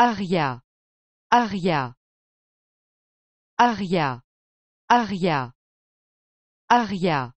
Aria. Aria. Aria. Aria. Aria.